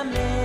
perdóname.